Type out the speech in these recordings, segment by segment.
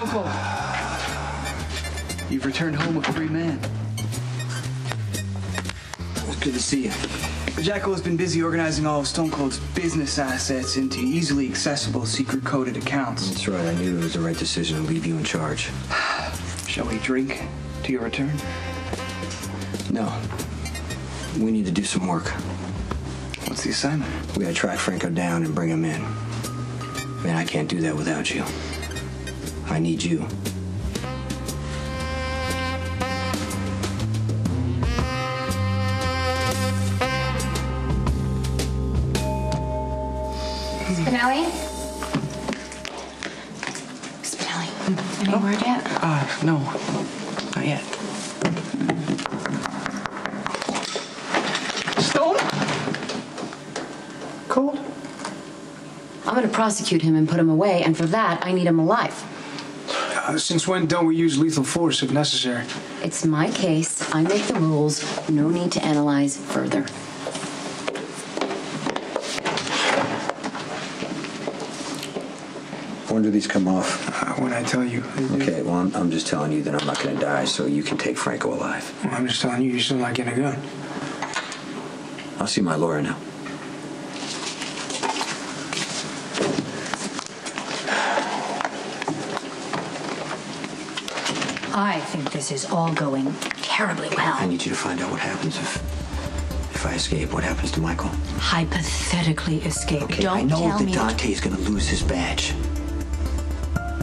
Michael! You've returned home a free man. It's good to see you. Jackal has been busy organizing all of Stone Cold's business assets into easily accessible, secret coded accounts. That's right. I knew it was the right decision to leave you in charge. Shall we drink to your return? No. We need to do some work. What's the assignment? We gotta track Franco down and bring him in. Man, I can't do that without you. I need you. Spinelli? Spinelli, any word yet? Uh, no. Not yet. Stone? Cold? I'm gonna prosecute him and put him away, and for that, I need him alive. Uh, since when don't we use lethal force if necessary? It's my case. I make the rules. No need to analyze further. When do these come off? Uh, when I tell you. Okay, well, I'm, I'm just telling you that I'm not gonna die so you can take Franco alive. Well, I'm just telling you, you're still not getting a gun. I'll see my lawyer now. I think this is all going terribly well. I need you to find out what happens if if I escape. What happens to Michael? Hypothetically escape. Okay, Don't I know tell that me. Dante is gonna lose his badge.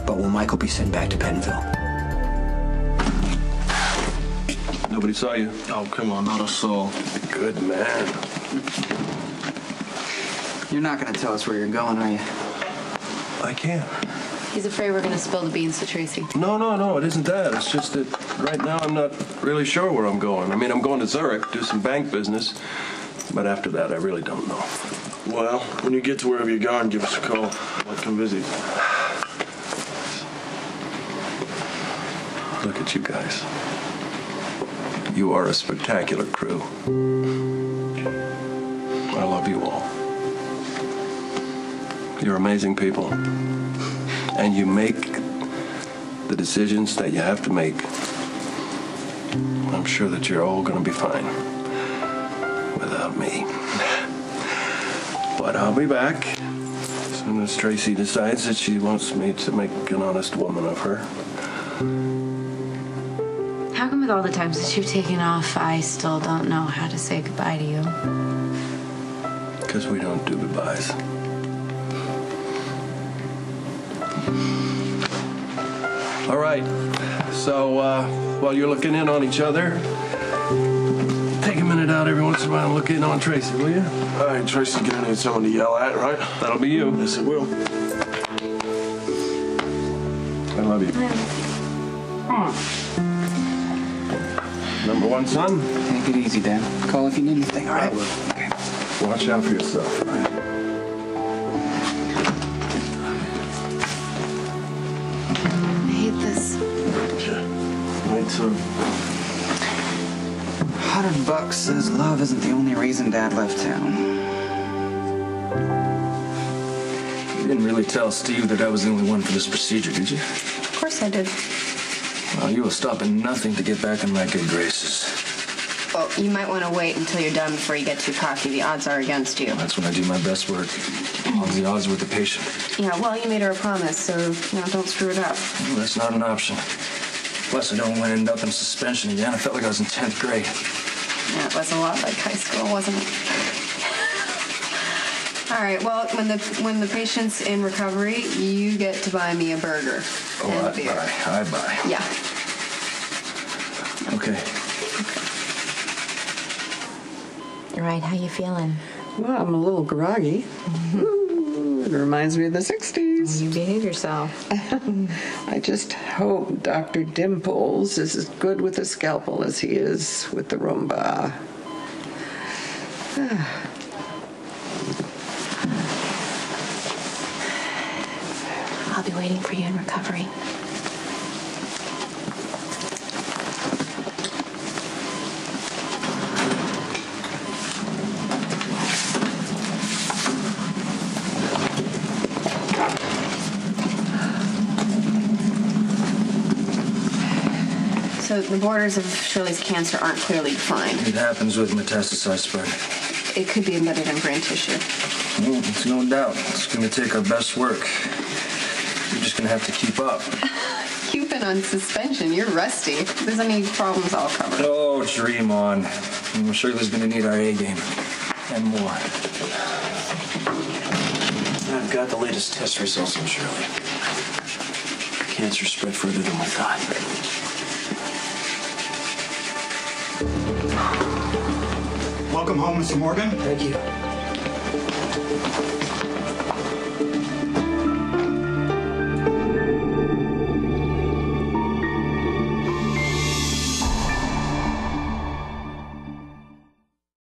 But will Michael be sent back to Pentonville? Nobody saw you. Oh, come on, not a soul. Good man. You're not gonna tell us where you're going, are you? I can't. He's afraid we're gonna spill the beans to Tracy. No, no, no, it isn't that. It's just that right now I'm not really sure where I'm going. I mean, I'm going to Zurich, do some bank business. But after that, I really don't know. Well, when you get to wherever you're going, give us a call. I'll come visit. Look at you guys. You are a spectacular crew. I love you all. You're amazing people. And you make the decisions that you have to make. I'm sure that you're all going to be fine without me. But I'll be back as soon as Tracy decides that she wants me to make an honest woman of her. How come with all the times that you've taken off, I still don't know how to say goodbye to you? Because we don't do goodbyes. All right. So uh, while you're looking in on each other, take a minute out every once in a while and look in on Tracy, will you? All right, Tracy's gonna need someone to yell at, right? That'll be you. Yes, it will. I love you. Number one son, Take it easy, Dan. Call if you need anything, all right? Okay. watch out for yourself. Hundred says love isn't the only reason Dad left town. You didn't really tell Steve that I was the only one for this procedure, did you? Of course I did. Well, you will stop at nothing to get back in my good graces. Well, you might want to wait until you're done before you get too cocky. The odds are against you. That's when I do my best work. As the odds are with the patient. Yeah, well, you made her a promise, so you know, don't screw it up. Well, that's not an option. Plus, I don't want to end up in suspension again. I felt like I was in 10th grade. Yeah, it was a lot like high school, wasn't it? All right. Well, when the when the patient's in recovery, you get to buy me a burger Oh, and I a beer. buy. I buy. Yeah. Okay. All right, how you feeling? Well, I'm a little groggy. Mm-hmm. Ooh, it reminds me of the 60s. You behave yourself. I just hope Dr. Dimples is as good with the scalpel as he is with the rumba. I'll be waiting for you in recovery. The borders of Shirley's cancer aren't clearly defined. It happens with metastasized spread. It could be embedded in brain tissue. Well, it's no doubt. It's gonna take our best work. You're just gonna have to keep up. You've been on suspension. You're rusty. If there's any problems, I'll cover. Oh, dream on. I'm Shirley's gonna need our A game. And more. I've got the latest test results on Shirley. Cancer spread further than we thought. Welcome home, Mr. Morgan. Thank you.